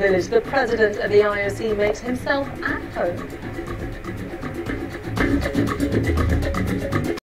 village, the president of the IOC makes himself at home.